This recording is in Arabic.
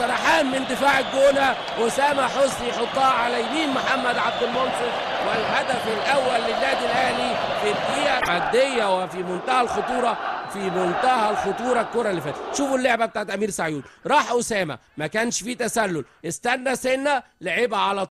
سرحان من دفاع الجونة أسامة حسني يحطها على يمين محمد عبد المنصف والهدف الأول للنادي الأهلي في الدقيقة عدية وفي منتهى الخطورة في منتهى الخطورة الكرة اللي فاتت. شوفوا اللعبة بتاعت أمير سعيود راح أسامة ما كانش فيه تسلل. استنى سنة لعبها على